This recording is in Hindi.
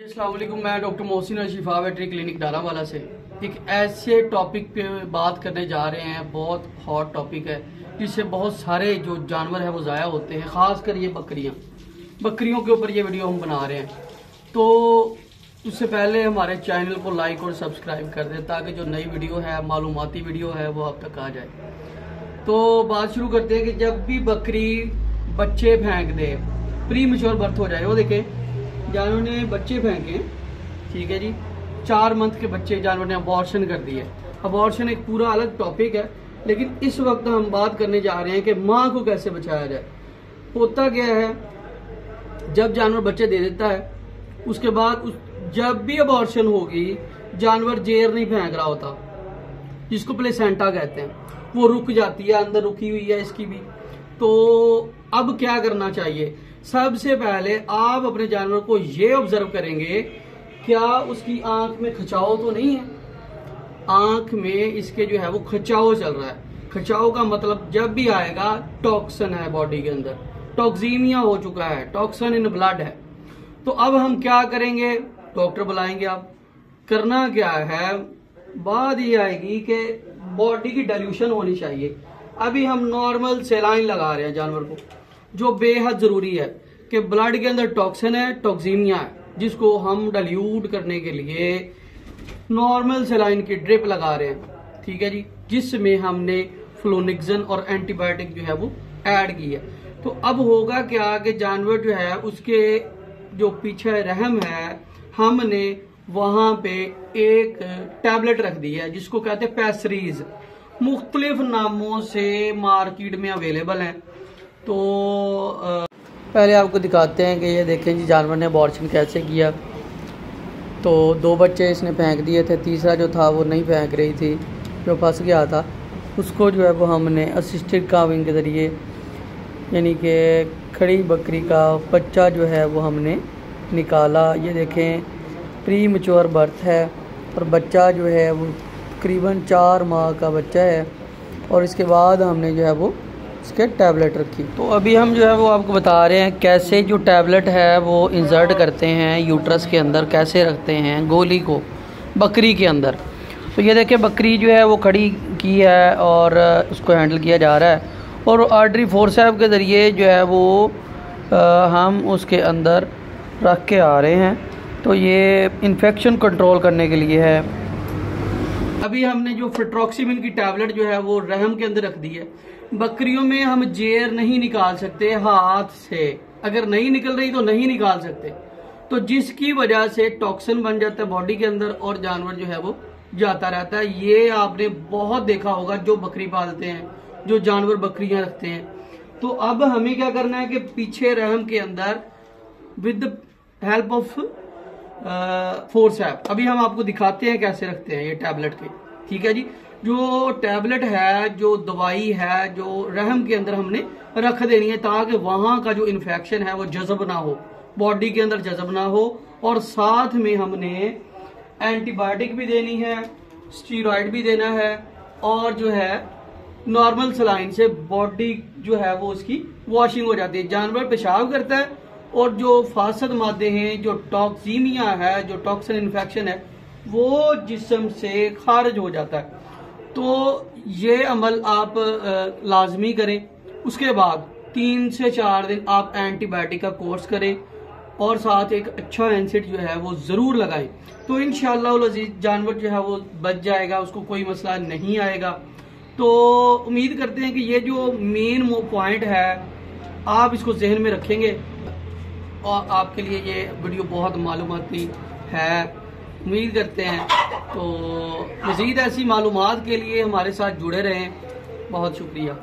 असलम मैं डॉक्टर मोहसिन शिफा वेटरी क्लिनिक डालावाला से। एक ऐसे टॉपिक पे बात करने जा रहे हैं, बहुत हॉट टॉपिक है, जिससे बहुत सारे जो जानवर हैं वो ज़ाया होते हैं ख़ास कर ये बकरियाँ। बकरियों के ऊपर ये वीडियो हम बना रहे हैं। तो उससे पहले हमारे चैनल को लाइक और सब्सक्राइब कर दें, ताकि जो नई वीडियो है, मालूमती वीडियो है, वो अब तक आ जाए। तो बात शुरू करते हैं कि जब भी बकरी बच्चे फेंक दे प्री मेच्योर बर्थ हो जाए, वो देखें जानवर ने बच्चे फेंके ठीक है जी। चार मंथ के बच्चे जानवर ने अबॉर्शन कर दिए अबॉर्शन एक पूरा अलग टॉपिक है, लेकिन इस वक्त हम बात करने जा रहे हैं कि माँ को कैसे बचाया जाए। होता क्या है, जब जानवर बच्चे दे देता है, उसके बाद उस, जब भी अबॉर्शन होगी, जानवर जेर नहीं फेंक रहा होता, जिसको प्लेसेंटा कहते हैं। वो रुक जाती है, अंदर रुकी हुई है इसकी भी। तो अब क्या करना चाहिए? सबसे पहले आप अपने जानवर को ये ऑब्ज़र्व करेंगे, क्या उसकी आँख में खचाव तो नहीं है? आँख में इसके जो है वो खचाव चल रहा है। खचाव का मतलब जब भी आएगा टॉक्सन है बॉडी के अंदर। टॉक्सीमिया हो चुका है टॉक्सन इन ब्लड है। तो अब हम क्या करेंगे? डॉक्टर बुलाएँगे आप। करना क्या है? बात ये आएगी कि बॉडी की डाइल्यूशन होनी चाहिए। अभी हम नॉर्मल सेलाइन लगा रहे हैं जानवर को। जो बेहद ज़रूरी है कि ब्लड के अंदर टॉक्सिन है टॉक्सीमिया है, जिसको हम डल्यूट करने के लिए नॉर्मल सेलाइन की ड्रिप लगा रहे हैं। ठीक है जी? जिसमें हमने फ्लोनिक्सन और एंटीबायोटिक जो है वो ऐड की है। तो अब होगा क्या कि जानवर जो है, उसके जो पीछे रहम है, हमने वहाँ पे एक टैबलेट रख दी है, जिसको कहते हैं पैसरीज मुख्तलिफ़ नामों से मार्केट में अवेलेबल है। तो आ, पहले आपको दिखाते हैं कि ये देखें जी जानवर ने अबॉर्शन कैसे किया। तो दो बच्चे इसने फेंक दिए थे तीसरा जो था वो नहीं फेंक रही थी जो फंस गया था। उसको जो है वो हमने असिस्टेड काविंग के ज़रिए यानी कि खड़ी बकरी का बच्चा जो है वो हमने निकाला। ये देखें प्री मच्योर बर्थ है और बच्चा जो है वो तकरीबन चार माह का बच्चा है और इसके बाद हमने जो है वो इसके टैबलेट रखी। तो अभी हम जो है वो आपको बता रहे हैं कैसे जो टैबलेट है वो इंसर्ट करते हैं यूट्रस के अंदर कैसे रखते हैं गोली को बकरी के अंदर। तो ये देखिए बकरी जो है वो खड़ी की है और उसको हैंडल किया जा रहा है। और आर्टरी फोरसेप के ज़रिए जो है वो आ, हम उसके अंदर रख के आ रहे हैं। तो ये इन्फेक्शन कंट्रोल करने के लिए है। अभी हमने जो फिट्रोक्सीमिन की टैबलेट जो है वो रहम के अंदर रख दी है। बकरियों में हम जेर नहीं निकाल सकते हाथ से। अगर नहीं निकल रही तो नहीं निकाल सकते। तो जिसकी वजह से टॉक्सिन बन जाता है बॉडी के अंदर और जानवर जो है वो जाता रहता है। ये आपने बहुत देखा होगा जो बकरी पालते हैं, जो जानवर बकरियाँ रखते हैं। तो अब हमें क्या करना है कि पीछे रहम के अंदर with help of force app अभी हम आपको दिखाते हैं कैसे रखते हैं ये टैबलेट के। ठीक है जी? जो टैबलेट है, जो दवाई है, जो रहम के अंदर हमने रख देनी है ताकि वहाँ का जो इन्फेक्शन है वो जजब ना हो बॉडी के अंदर जजब ना हो और साथ में हमने एंटीबायोटिक भी देनी है स्टीरॉयड भी देना है और जो है नॉर्मल सलाइन से बॉडी जो है वो उसकी वॉशिंग हो जाती है। जानवर पेशाब करता है और जो फासद मादे हैं, जो टॉक्सीमिया है, जो टॉक्सिन इन्फेक्शन है, वो जिसम से खारिज हो जाता है। तो ये अमल आप लाजमी करें। उसके बाद तीन से चार दिन आप एंटीबायोटिक का कोर्स करें और साथ एक अच्छा एनसेट जो है वो ज़रूर लगाएँ। तो इन शजीज जानवर जो है वो बच जाएगा, उसको कोई मसला नहीं आएगा। तो उम्मीद करते हैं कि ये जो मेन पॉइंट है, आप इसको जहन में रखेंगे। और आपके लिए ये वीडियो बहुत मालूमती है। उम्मीद करते हैं। तो मज़ीद ऐसी मालूम के लिए हमारे साथ जुड़े रहें। बहुत शुक्रिया।